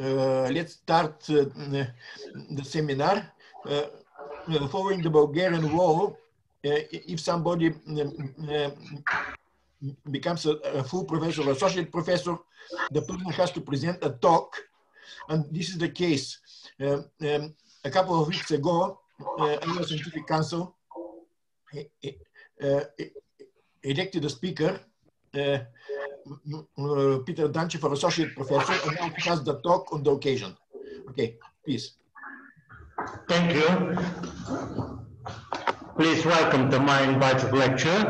uh, let's start uh, the seminar. Uh, following the Bulgarian law, if somebody becomes a, full professor, or associate professor, the person has to present a talk, and this is the case. Um, um, a couple of weeks ago, uh, scientific council uh, elected a speaker uh, Peter Danchev for associate professor, and now he has the talk on the occasion. Okay, please. Thank you. Please welcome to my invited lecture.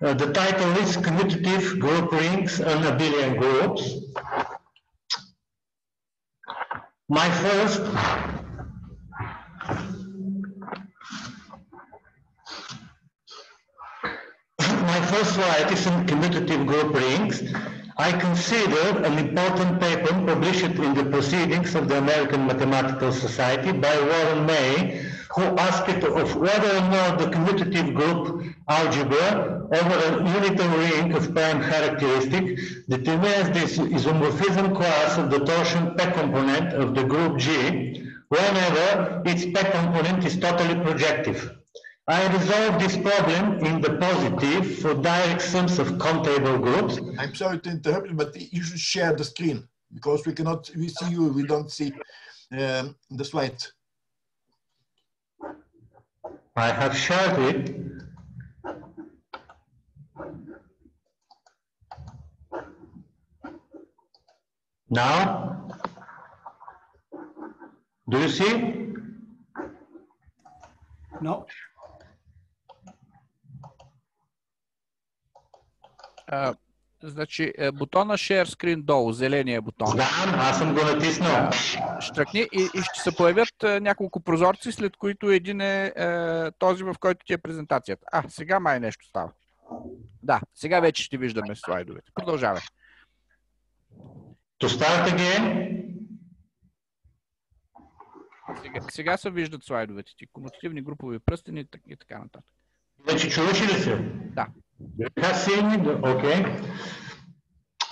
Uh, the title is Commutative Group Rings and Abelian Groups. My first my first is on commutative group rings. I consider an important paper published in the Proceedings of the American Mathematical Society by Warren May, who asked of whether or not the commutative group algebra over a unitary ring of prime characteristic determines the isomorphism class of the torsion P component of the group G whenever its P component is totally projective. I resolve this problem in the positive for direct sums of countable groups. I'm sorry to interrupt, but you should share the screen because we cannot, we see you, we don't see um, the slides. I have shared it. Now, do you see? No. А, значи, е, бутона Share Screen долу, зеления бутон. Знам, аз съм го натиснал. Штракни и, и ще се появят е, няколко прозорци, след които един е, е този, в който ти е презентацията. А, сега май нещо става. Да, сега вече ще виждаме слайдовете. Продължавай. Start again. Сега, сега се виждат слайдовете ти. Комутативни групови пръстени и така нататък. Вече чуваш ли се? Да. Passing, okay.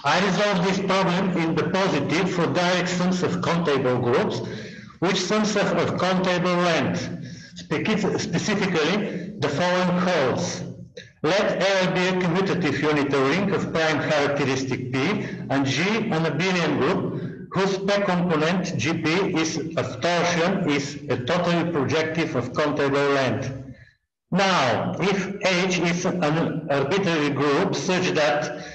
I resolve this problem in the positive for direct sums of countable groups, which sums of, of countable length. Specifically, the following holds. Let L be a commutative unitary ring of prime characteristic P and G an abelian group whose P component GP is of torsion is a totally projective of countable length. Now, if H is an arbitrary group such that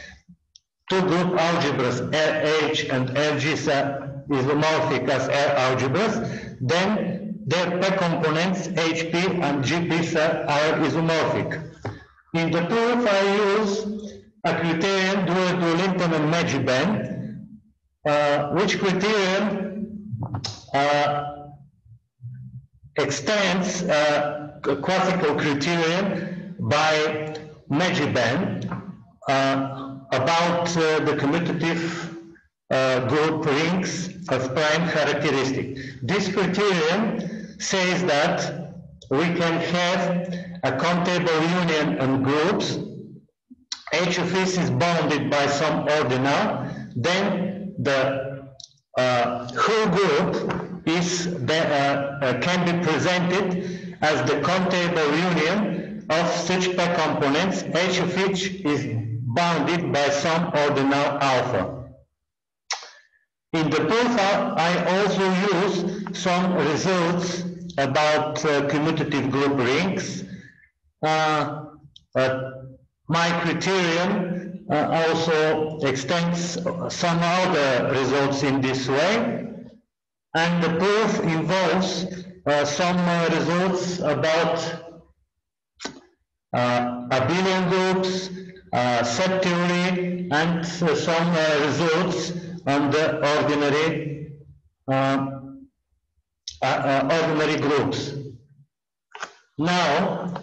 two group algebras RH and LG are isomorphic as R algebras, then their P components HP and GP are isomorphic. In the proof I use a criterion dual to Linton and Megibben, uh, which criterion uh, extends uh, classical criterion by Megibben uh, about uh, the commutative uh, group rings of prime characteristic. This criterion says that we can have a countable union of groups. H of S is bounded by some ordinal. Then the uh, whole group is the, uh, uh, can be presented as the countable union of such P components, each of which is bounded by some ordinal alpha. In the proof, I also use some results about uh, commutative group rings. Uh, uh, my criterion uh, also extends some other results in this way. And the proof involves some uh, results about uh, abelian groups, uh, set theory, and uh, some uh, results on the ordinary ordinary groups. Now,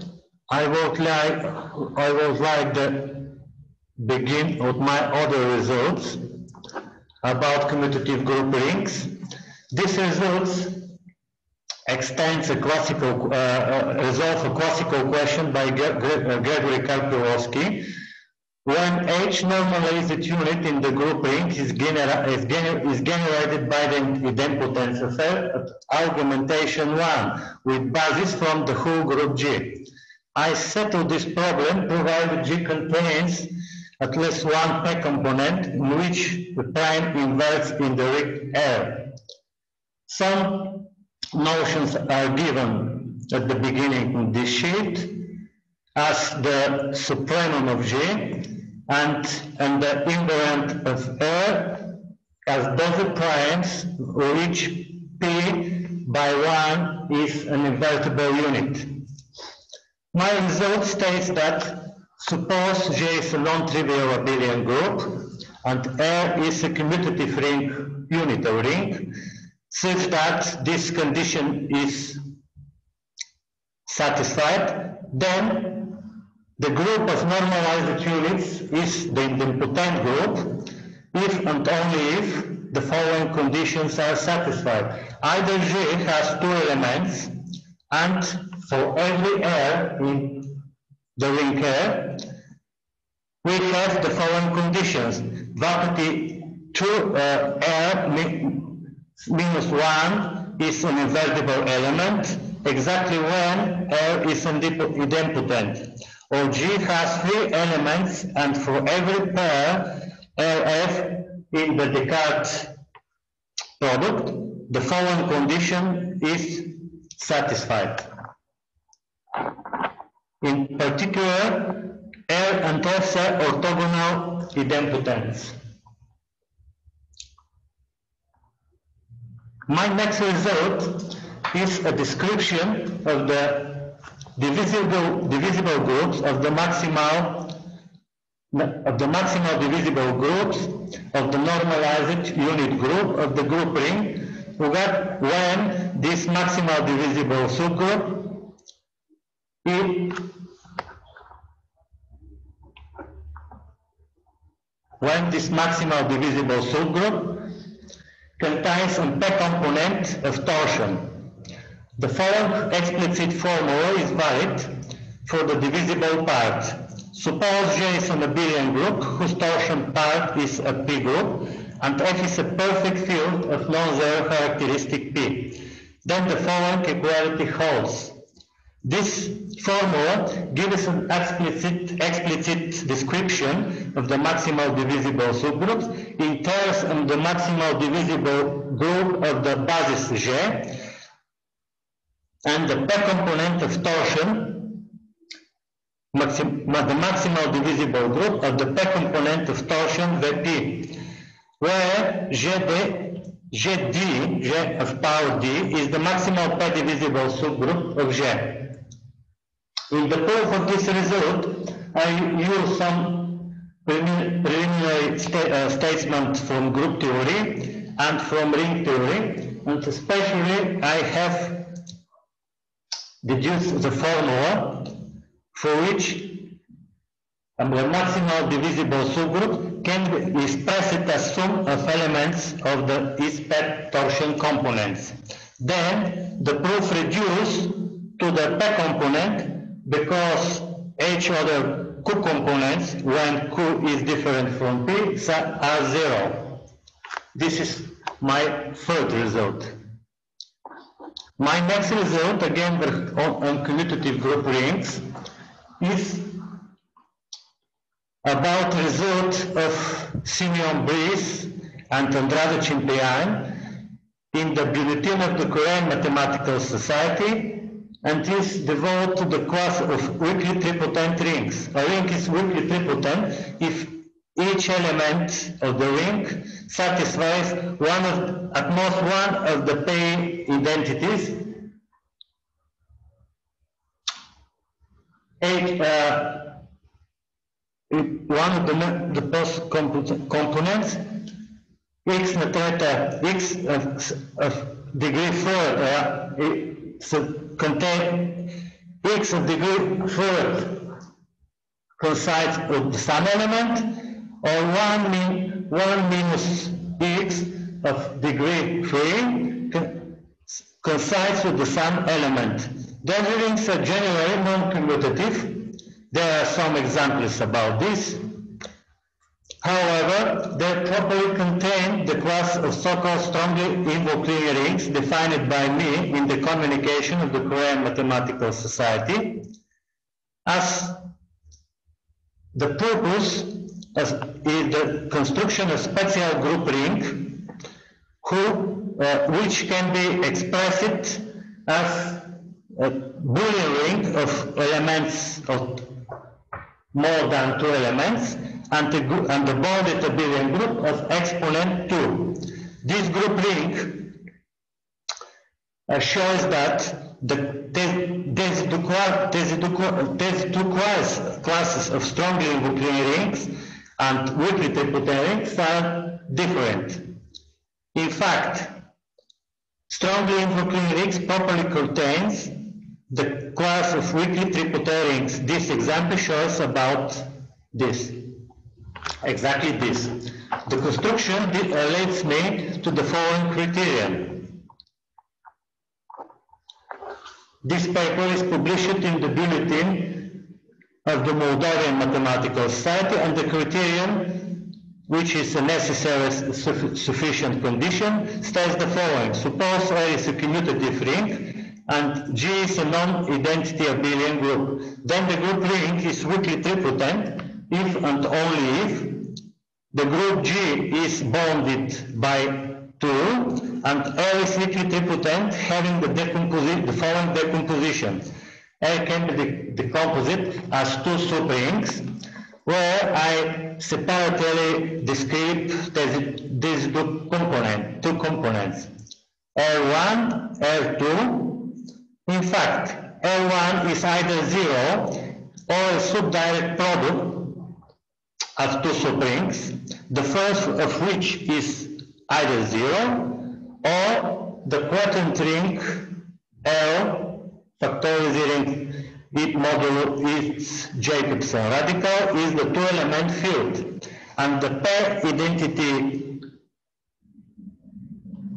I would like I would like to begin with my other results about commutative group rings. These results extends a classical, uh, uh, resolve a classical question by uh, Gregory Karpilovsky, when H normalized unit in the group ring is, genera is, gener is generated by the idempotence at argumentation 1 with basis from the whole group G. I settle this problem provided G contains at least one P component in which the prime inverts in the ring R. Some notions are given at the beginning of this sheet as the supremum of G and, and the invariant of R as both primes which P by 1 is an invertible unit. My result states that suppose J is a non-trivial abelian group and R is a commutative ring, unit unitary ring, such that this condition is satisfied, then the group of normalized units is the idempotent group if and only if the following conditions are satisfied. Either G has two elements and for every R in the ring R, we have the following conditions. Vacuity 2 uh, R minus 1 is an invertible element exactly when R is an idempotent. Or G has three elements and for every pair LF in the Descartes product, the following condition is satisfied. In particular, R and S are orthogonal idempotents. My next result is a description of the divisible, divisible groups of the maximal of the maximal divisible groups of the normalized unit group of the group ring. When this maximal divisible subgroup when this maximal divisible subgroup contains a P component of torsion. The following explicit formula is valid for the divisible part. Suppose J is an abelian group whose torsion part is a P group and F is a perfect field of non-zero characteristic P. Then the following equality holds. This formula gives an explicit, explicit description of the maximal divisible subgroups in terms of the maximal divisible group of the basis G and the P component of torsion, maxim, the maximal divisible group of the P component of torsion Vp, where GD, GD, G of power D, is the maximal P divisible subgroup of G. In the proof of this result, I use some preliminary sta uh, statements from group theory and from ring theory, and especially I have deduced the formula for which the maximal divisible subgroup can be expressed as sum of elements of the ISPET torsion components. Then the proof reduces to the P component because each other Q components when Q is different from P are zero. This is my third result. My next result, again on, on commutative group rings, is about result of Simion Breaz and Andrada Cîmpean in the Bulletin of the Korean Mathematical Society and is devoted to the class of weakly tripotent rings. A ring is weakly tripotent if each element of the ring satisfies one of, at most one of the pair identities. Eight, uh, one of the, the post components, x theta x of, of degree 4 uh, so contain x of degree 4 coincides with the sum element or 1, min, 1 minus x of degree 3 coincides with the sum element. Then rings are generally non-commutative. There are some examples about this. However, they properly contain the class of so-called strongly invo-clean rings defined by me in the communication of the Korean Mathematical Society as the purpose as is the construction of special group ring who, uh, which can be expressed as a Boolean ring of elements of more than two elements and the, group, and the abelian group of exponent 2. This group ring uh, shows that the, two, class, classes of strongly invo-clean rings and weakly tripotent rings are different. In fact, strongly invo-clean rings properly contains the class of weakly tripotent rings. This example shows about this exactly this. The construction uh, relates leads me to the following criterion. This paper is published in the bulletin of the Moldovan Mathematical Society and the criterion, which is a necessary su sufficient condition, states the following. Suppose A is a commutative ring and G is a non-identity abelian group. Then the group ring is weakly tripotent if and only if the group G is bounded by 2 and L is tripotent having the, the following decomposition. L can be decomposed as two subrings where I separately describe these two, two components, L1, L2. In fact, L1 is either 0 or a subdirect product of two subrings, the first of which is either zero or the quotient ring L factorizing it modulo its Jacobson radical is the two element field and the pair identity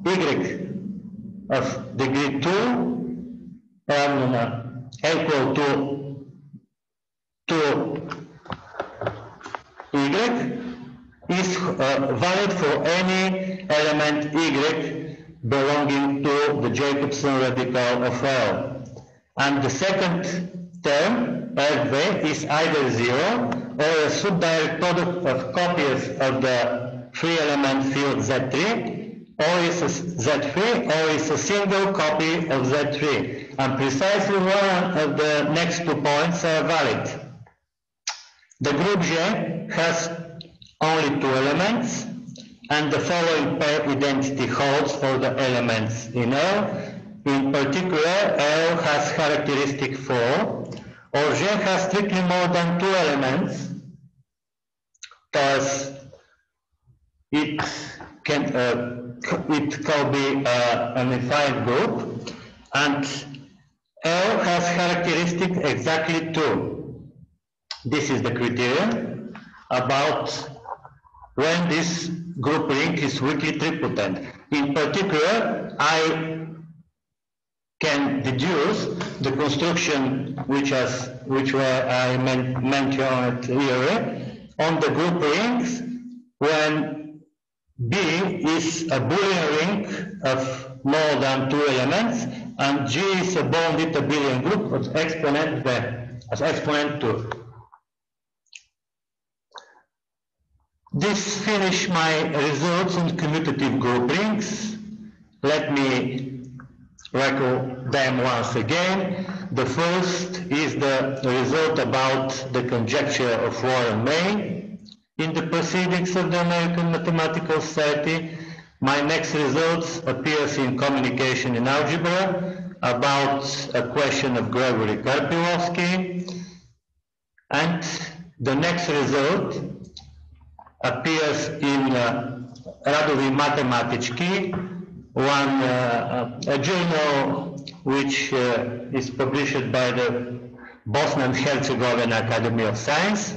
y of degree 2 um, equal to 2 y is uh, valid for any element y belonging to the Jacobson radical of L. And the second term, LV, is either zero or a subdirect product of copies of the free element field Z3 or is a Z3 or is a single copy of Z3 and precisely one of the next two points are valid. The group G has only two elements and the following pair identity holds for the elements in L. In particular, L has characteristic 4 or G has strictly more than two elements thus it can uh, it can be uh, an affine group and L has characteristic exactly 2 this is the criterion about when this group ring is weakly tripotent. In particular, I can deduce the construction which has which were I mentioned here on the group rings when B is a Boolean ring of more than two elements and G is a bounded abelian group of exponent B as exponent 2. This finish my results on commutative group rings. Let me record them once again. The first is the result about the conjecture of Warren May in the proceedings of the American Mathematical Society. My next results appears in Communication in Algebra about a question of Gregory Karpilovsky. And the next result appears in uh, Radovi Matematički, one uh, a journal which uh, is published by the Bosnia and Herzegovina Academy of Science.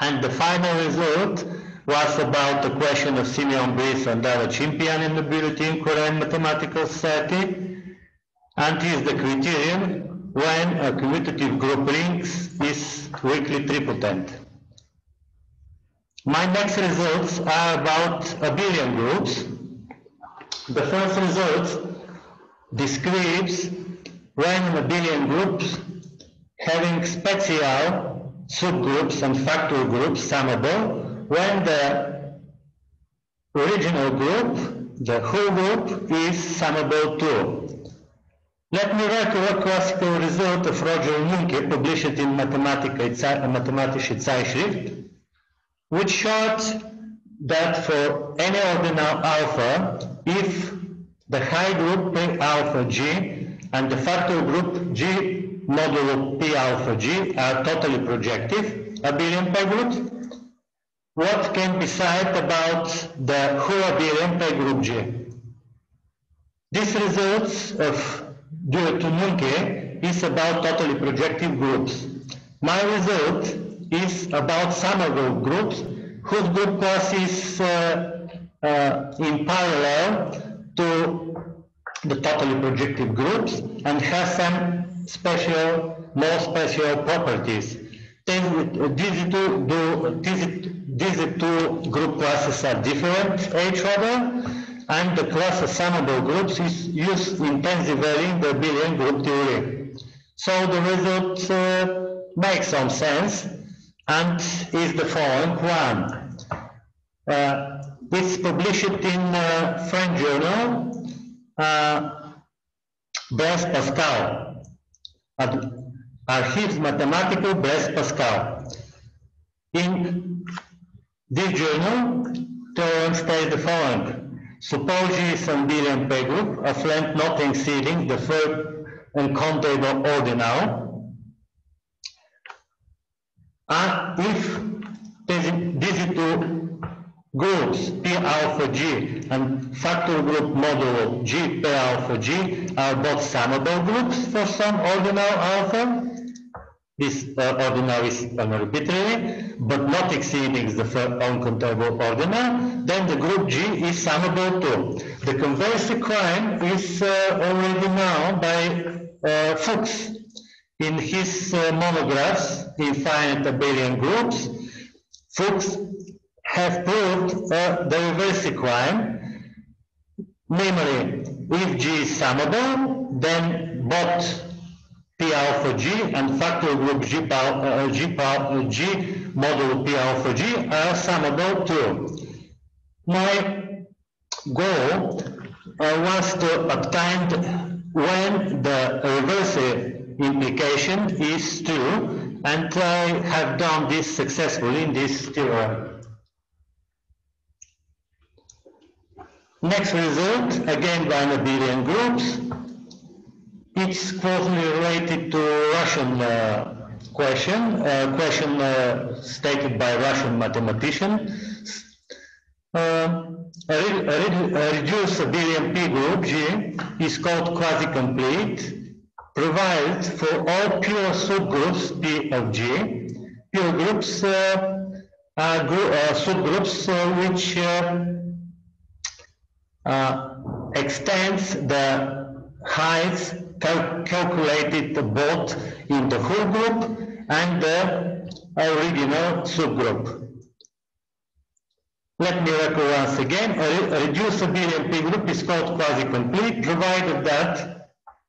And the final result was about the question of Simion Breaz and Dava Cîmpean in the Bulletin Korean Mathematical Society, and is the criterion when a commutative group ring is weakly tripotent. My next results are about abelian groups. The first result describes random abelian groups having special subgroups and factor groups summable when the original group, the whole group, is summable too. Let me write a classical result of Roger Munke published in Mathematische Zeitschrift, which shows that for any ordinal alpha, if the high group P alpha G and the factor group G modulo P alpha G are totally projective abelian P groups, what can be said about the whole abelian P group G? This results of due to Munke is about totally projective groups. My result is about summable groups whose group class is uh, uh, in parallel to the totally projective groups and has some special, more special properties. These two, these, these two group classes are different each other and the class of summable groups is used intensively in the abelian group theory. So the result uh, makes some sense and is the following one. Uh, it's published in uh, French journal uh, Blaise Pascal, Archives Mathematiques Blaise Pascal. In this journal, Theorem states the following. Suppose G is abelian P group of length not exceeding the third uncountable ordinal. And if these two groups P alpha G and factor group modulo G P alpha G are both summable groups for some ordinal alpha, this uh, ordinal is arbitrary, but not exceeding the uncountable ordinal, then the group G is summable too. The converse crime is uh, already known by uh, Fuchs in his uh, monographs, Infinite Abelian Groups. Fuchs have proved uh, the reverse crime, namely, if G is summable, then both P alpha G and factor group G, uh, G, G model P alpha G are summable too. My goal uh, was to obtain when the reverse implication is true and I have done this successfully in this theorem. Next result, again by abelian groups. It's closely related to Russian uh, question, uh, question uh, stated by Russian mathematician. Uh, a, re a reduced abelian P group G is called quasi-complete, provides for all pure subgroups P of G. Pure groups uh, are uh, subgroups which extends the heights cal calculated both in the whole group and the original subgroup. Let me record once again, a, a reduced abelian P group is called quasi-complete, provided that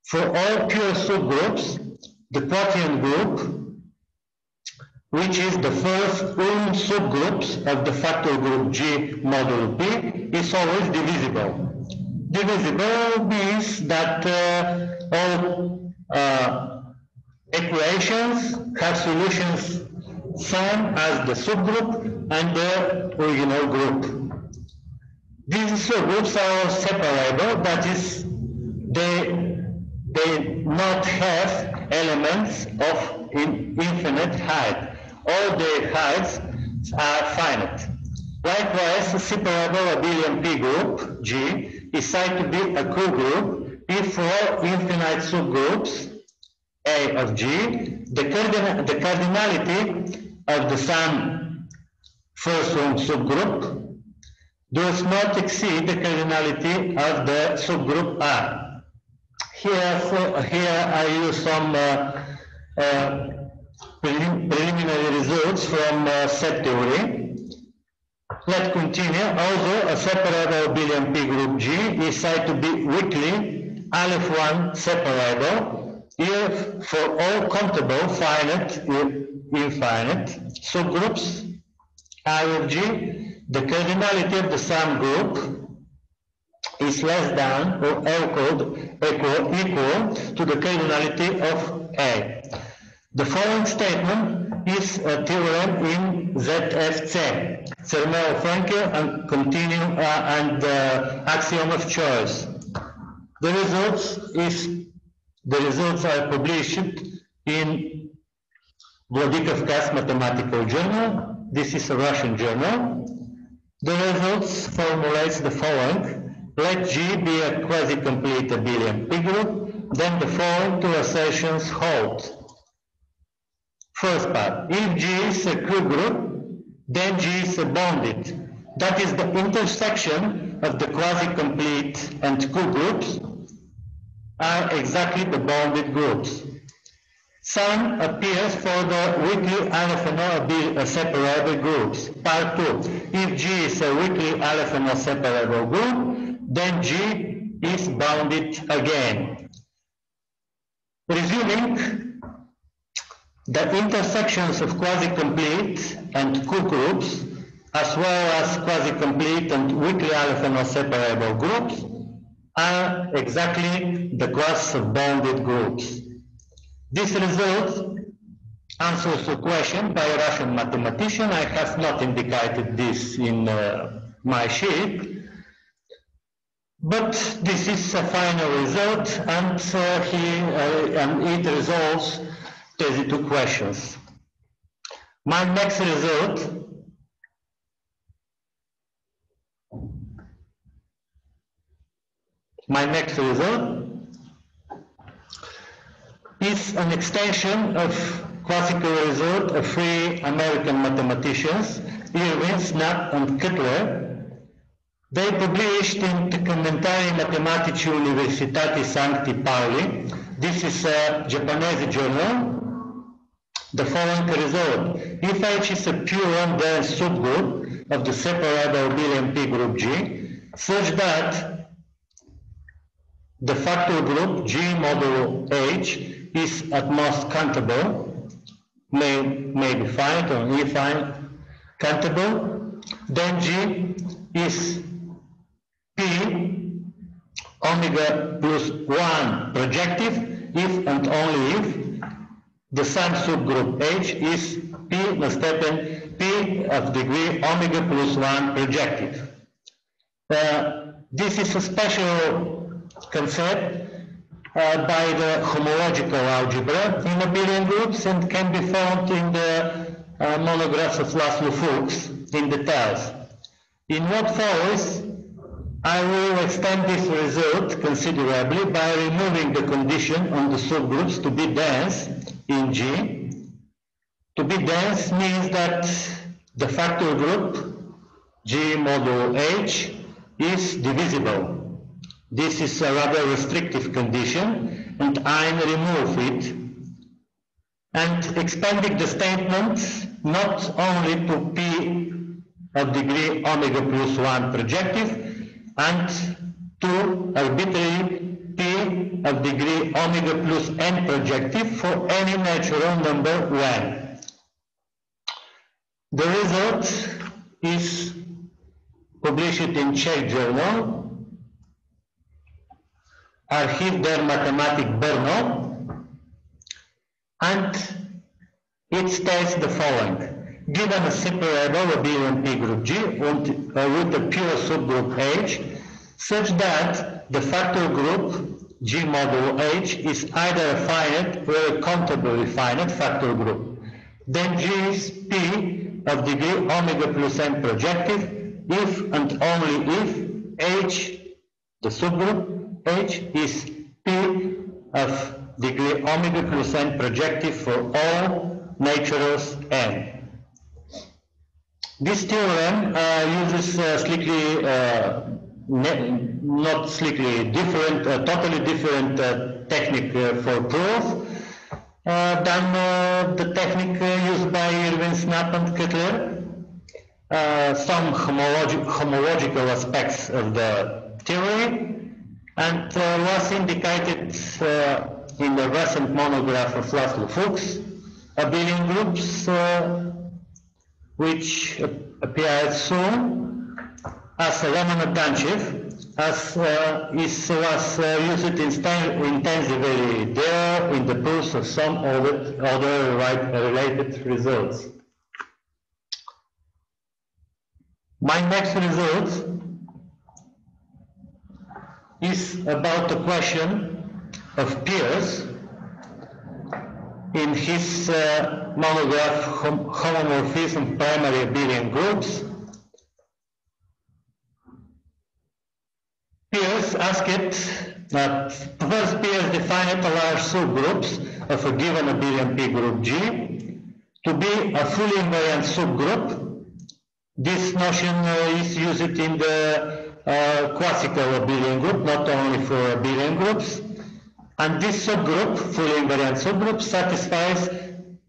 for all pure subgroups, the quotient group, which is the first Ulm subgroups of the factor group G modulo P, is always divisible divisible means that uh, all uh, equations have solutions same as the subgroup and the original group. These subgroups are separable, that is, they, they not have elements of in infinite height. All the heights are finite. Likewise, separable abelian P group, G, is said to be a co-group if four infinite subgroups A of G, the, the cardinality of the sum first one subgroup does not exceed the cardinality of the subgroup R. Here, for, here I use some uh, uh, preliminary results from uh, set theory. let's continue. Also, a separable abelian P group G is said to be weakly Aleph 1 separable if for all countable finite, infinite subgroups I of G, the cardinality of the sum group is less than or equal, equal, equal to the cardinality of A. The following statement is a theorem in ZFC, Zermelo-Fraenkel and continuum uh, and uh, axiom of choice. The results is the results are published in Vladikavkaz Mathematical Journal. This is a Russian journal. The results formulates the following. Let G be a quasi-complete abelian P group, then the following two assertions hold. First part, if G is a Q group, then G is a bonded. That is the intersection of the quasi-complete and Q groups are exactly the bonded groups. Sum appears for the weakly Aleph separable groups. Part 2. If G is a weakly Aleph separable group, then G is bounded again. Resuming, the intersections of quasi-complete and Q groups, as well as quasi-complete and weakly separable groups, are exactly the class of bounded groups. This result answers a question by a Russian mathematician. I have not indicated this in uh, my sheet, but this is a final result, and uh, he and it resolves these two questions. My next result my next result is an extension of classical result of three American mathematicians, Irwin, Snabb, and Cutler. They published in the Commentari Matematici Universitati Sancti Pauli, this is a Japanese journal, the following result. If H is a pure undense subgroup of the separable abelian P group G, such that the factor group G modulo H is at most countable, may, may be finite or infinite countable, then G is P omega plus 1 projective if and only if the sum subgroup H is P Nestepen P of degree omega plus 1 projective. Uh, this is a special concept uh, by the homological algebra in abelian groups and can be found in the uh, monographs of Laszlo Fuchs in details. In what follows, I will extend this result considerably by removing the condition on the subgroups to be dense in G. To be dense means that the factor group G modulo H is divisible. This is a rather restrictive condition and I remove it and expanding the statement not only to P of degree omega plus 1 projective and to arbitrary P of degree omega plus n projective for any natural number when. The result is published in Czech journal Archiv der Mathematik Brno, and it states the following. Given a separable abelian P group G and, uh, with a pure subgroup H, such that the factor group G modulo H is either a finite or a countably finite factor group, then G is P of degree omega plus n projective if and only if H, the subgroup, H is P of degree omega plus n projective for all naturals n. This theorem uh, uses uh, slightly, uh, not slightly different, totally different technique for proof than the technique used by Irwin Snabb and Cutler. uh, some homologi- homological aspects of the theory and uh, was indicated uh, in the recent monograph of Laszlo Fuchs, abelian groups which appeared soon as a Roman Danchev as uh, is, was uh, used intensively there in the proofs of some other, other right, related results. My next result is about the question of Pierce in his uh, monograph Hom- Homomorphism Primary Abelian Groups Pierce asked that first Pierce defined a large subgroups of a given abelian P group G to be a fully invariant subgroup. This notion uh, is used in the uh, classical abelian group, not only for abelian groups. And this subgroup, fully invariant subgroup, satisfies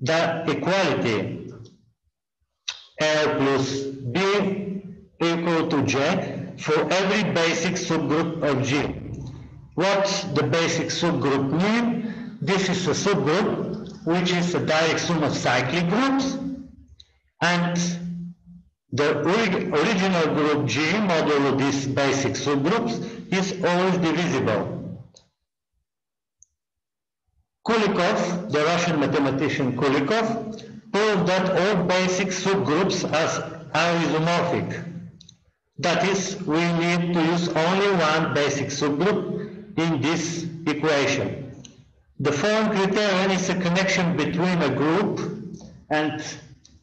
the equality R plus B equal to J for every basic subgroup of G. What's the basic subgroup mean? This is a subgroup which is a direct sum of cyclic groups and the ori- original group G modulo these basic subgroups is always divisible. Kulikov, the Russian mathematician Kulikov, proved that all basic subgroups are isomorphic. That is, we need to use only one basic subgroup in this equation. The form criterion is a connection between a group and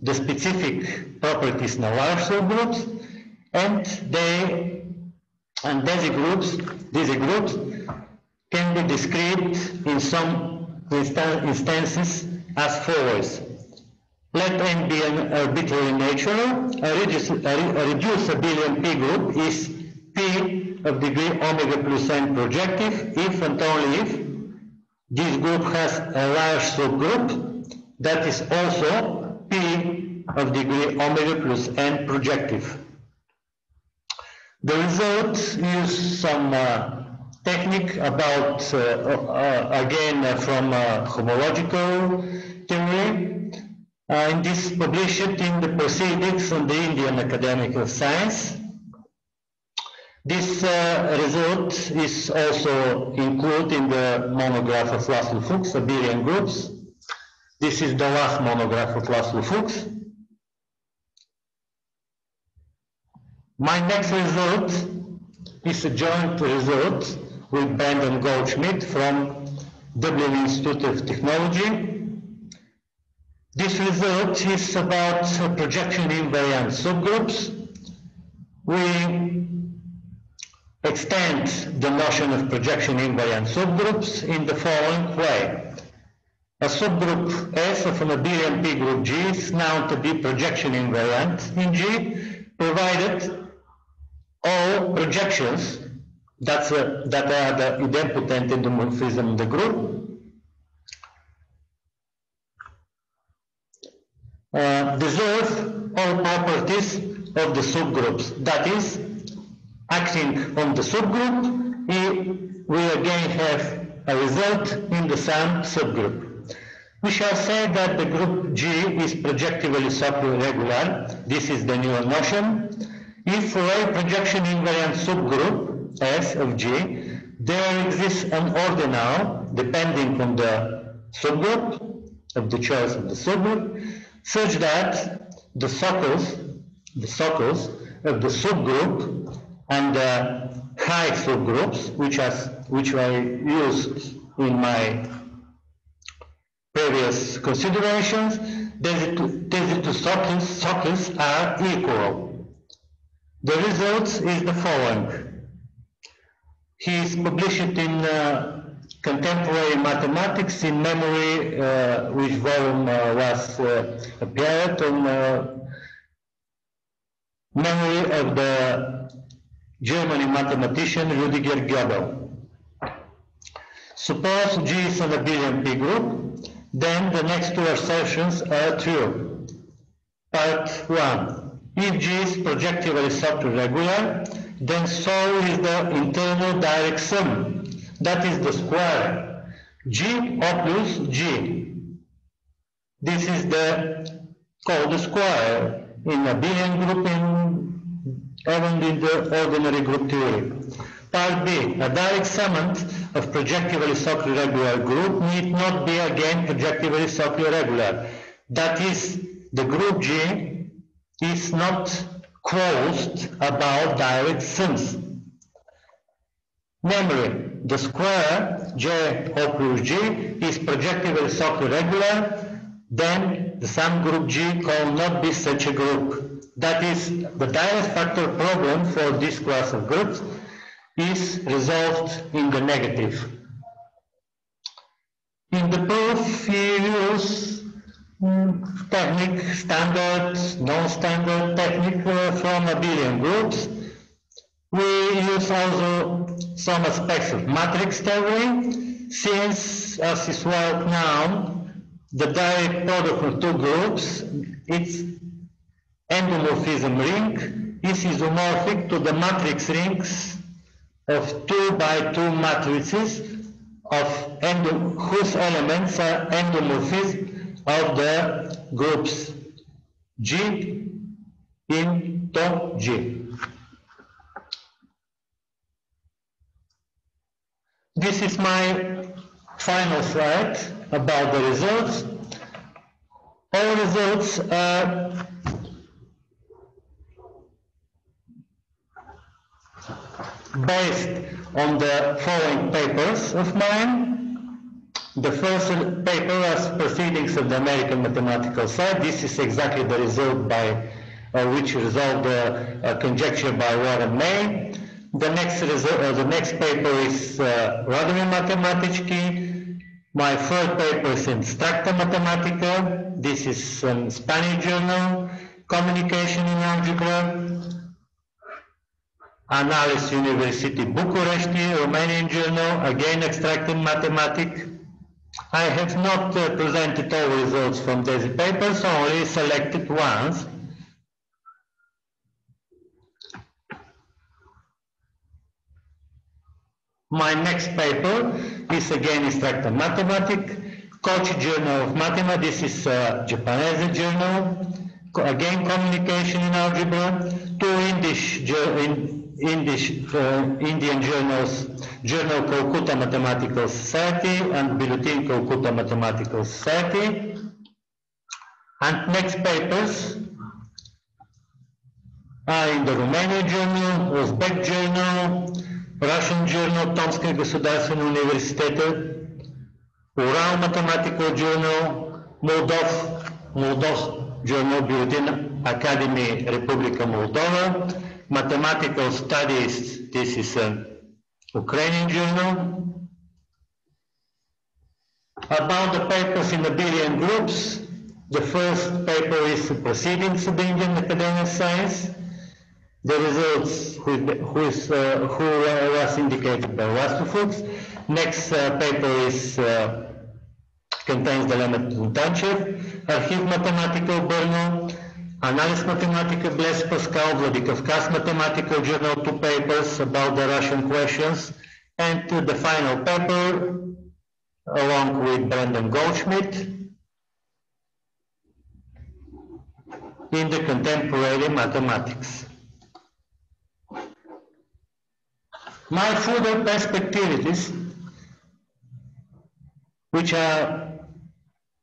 the specific properties in a large subgroups, and they and these groups, these groups can be described in some instances as follows. Let n be an arbitrary natural. A reduced, a a P group is P of degree omega plus n projective if and only if this group has a large subgroup that is also P of degree omega plus n projective. The result use some uh, technique about, uh, uh, again, uh, from homological theory. And this published in the Proceedings on the Indian Academy of Science. This uh, result is also included in the monograph of Laszlo Fuchs, abelian groups. This is the last monograph of Laszlo Fuchs. My next result is a joint result with Brendan Goldsmith from Dublin Institute of Technology. This result is about projection invariant subgroups. We extend the notion of projection invariant subgroups in the following way. A subgroup S of an abelian P group G is known to be projection invariant in G, provided all projections that's uh, that are the idempotent endomorphism of the group uh, deserve all properties of the subgroups. That is, acting on the subgroup, we, we again have a result in the sum subgroup. We shall say that the group G is projectively regular. This is the new notion. If for a projection invariant subgroup S of G, there exists an order now, depending on the subgroup of the choice of the subgroup, such that the circles, the circles of the subgroup and the high subgroups, which as which I used in my previous considerations, these two circles, circles are equal. The result is the following. He is published in uh, Contemporary Mathematics in Memory, uh, which volume uh, was uh, appeared on uh, memory of the German mathematician Rudiger Göbel. Suppose G is an abelian P group, then the next two assertions are true. Part 1. If G is projectively subregular, then so is the internal direct sum. That is the square. G plus G. This is the called the square in abelian group in even in the ordinary group theory. Part B, a direct summand of projectively Socrates regular group need not be again projectively Socrates regular. That is, the group G is not closed about direct sums. Namely, the square J O plus G is projectively regular, then the sum group G can not be such a group. That is, the direct factor problem for this class of groups is resolved in the negative. In the proof, we use technique, standard, non-standard technique uh, from abelian groups. We use also some aspects of matrix theory, since, as is well known, the direct product of two groups, its endomorphism ring, is isomorphic to the matrix rings of two by two matrices of endo, whose elements are endomorphism of the groups G into G. This is my final slide about the results. All results are based on the following papers of mine. The first paper was Proceedings of the American Mathematical Society. This is exactly the result by uh, which resolved the uh, conjecture by Warren May. The next result, uh, the next paper is uh, Radovi Matematički. My third paper is Instructa Mathematica. This is um, Spanish journal, Communication in Algebra. Analysis University Bucharesti, Romanian journal, again Extracta Mathematicae. I have not uh, presented all results from these papers, only selected ones. My next paper is again Instructor Mathematics, Kochi Journal of Mathematics, this is a Japanese journal, again Communication in Algebra, two English, in, uh, Indian journals, Journal Calcutta Mathematical Society and Bulletin Calcutta Mathematical Society. And next papers are in the Romanian journal, Uzbek journal, Russian journal Tomsk государственного университета, Ural Mathematical Journal, Moldov, Moldov Journal Bulletin Academy Republika Moldova. Mathematical Studies, this is an Ukrainian journal. About the papers in the abelian groups, the first paper is Proceedings of the Indian Academy of Science. The results who, who, is, uh, who was indicated by Rastafux. Next uh, paper is uh, contains the lemma Tuntachev, Archive Mathematical Brno, Analysis Mathematica Blaise Pascal, Vladikavkaz Mathematical Journal, two papers about the Russian questions, and to the final paper along with Brendan Goldsmith in the contemporary mathematics. My further perspectives, which I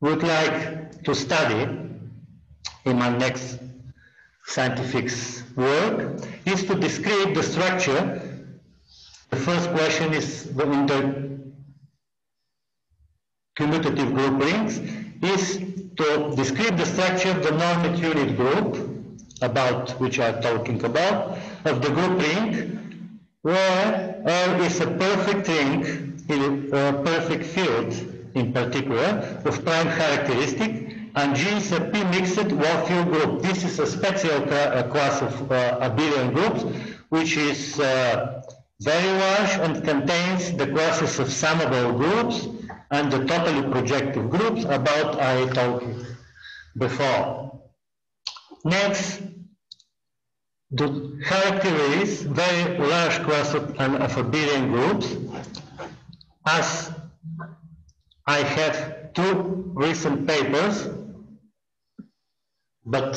would like to study in my next scientific work, is to describe the structure. The first question is the intercommutative group rings, is to describe the structure of the normed unit group, about which I'm talking about, of the group ring, where R is a perfect ring in a perfect field in particular of prime characteristic and G is a p-mixed Warfield group. This is a special class of uh, abelian groups which is uh, very large and contains the classes of summable groups and the totally projective groups about I talked before. Next, the character very large class of, of abelian groups as I have two recent papers, but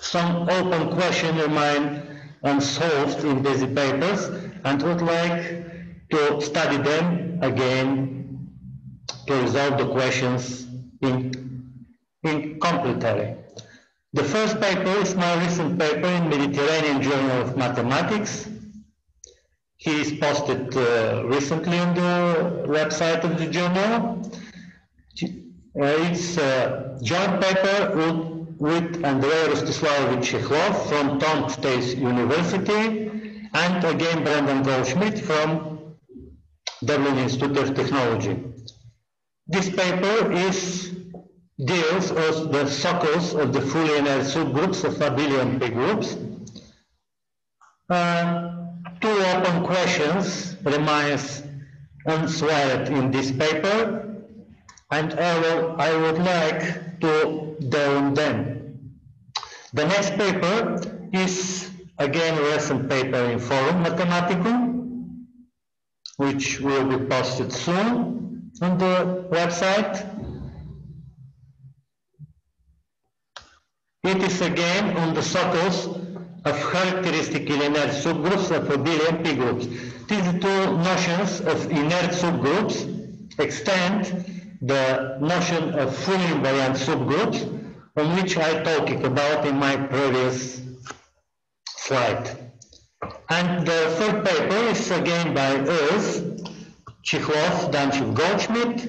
some open question remain unsolved in these papers and would like to study them again to resolve the questions in, in completely. The first paper is my recent paper in Mediterranean Journal of Mathematics. He is posted uh, recently on the website of the journal. Uh, it's a joint paper with, with Andrei Rostislavovich Chekhlov from Tomsk State University and again Brendan Goldsmith from Dublin Institute of Technology. This paper is deals with the socles of the fully inert subgroups of abelian P groups. Uh, two open questions remains answered in this paper, and I, will, I would like to on them. The next paper is again a recent paper in Forum Mathematicum, which will be posted soon on the website. It is again on the socles of characteristic inert subgroups of abelian P groups. These two notions of inert subgroups extend the notion of fully invariant subgroups on which I talked about in my previous slide. And the third paper is again by us, Chekhlov, Danchev, Goldsmith.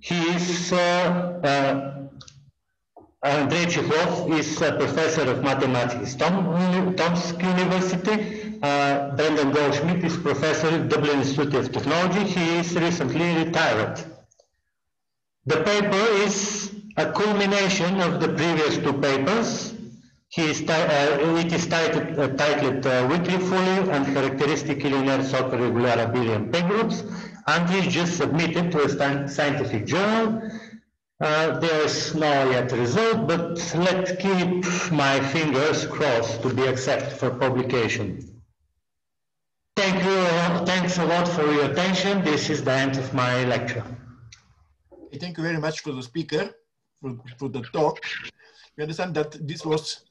He is uh, uh, Andrei Chekhlov is a professor of mathematics at Tom, Tomsk University. Uh, Brendan Goldsmith is professor at Dublin Institute of Technology. He is recently retired. The paper is a culmination of the previous two papers. He is uh, it is titled, uh, titled uh, Weakly Fully and Characteristically Linear Superregular Abelian P groups and is just submitted to a scientific journal uh, there's no yet result, but let's keep my fingers crossed to be accepted for publication. Thank you, thanks a lot for your attention. This is the end of my lecture. Thank you very much for the speaker, for, for the talk. We understand that this was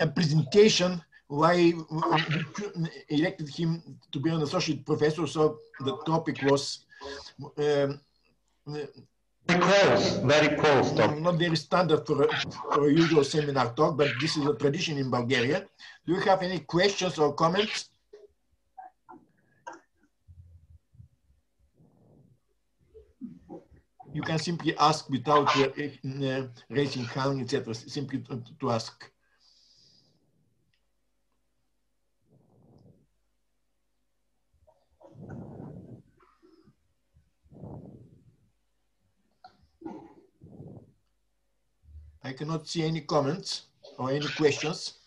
a presentation why elected him to be an associate professor. So the topic was um, very close, very close talk. Not very standard for for a usual seminar talk, but this is a tradition in Bulgaria. Do you have any questions or comments? You can simply ask without uh, uh, raising hand, etc. Simply to ask. I cannot see any comments or any questions.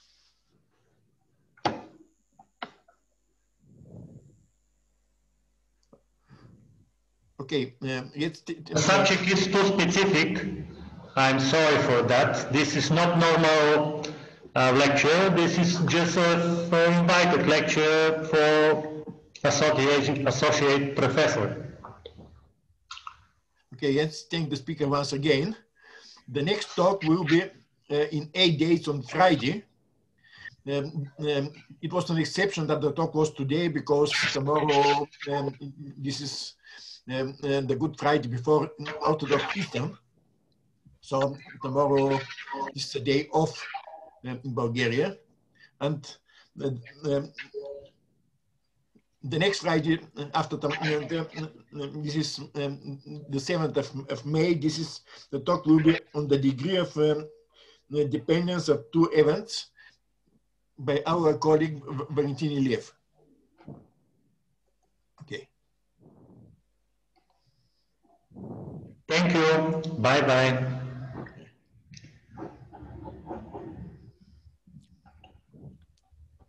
Okay, um. The subject is too specific. I'm sorry for that. This is not normal uh, lecture. This is just a invited lecture for associate, associate professor. Okay, let's thank the speaker once again. The next talk will be uh, in eight days on Friday. Um, um, it was an exception that the talk was today because tomorrow um, this is um, uh, the Good Friday before Orthodox Easter. So tomorrow is the day off um, in Bulgaria. And uh, um, the next Friday after the, the, this is um, the 7th of, of, May. This is the talk will be on the degree of um, the dependence of two events by our colleague Valentin Lev. Okay. Thank you. Bye bye.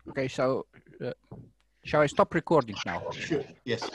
Okay, so uh, Shall I stop recording now? Sure, yes.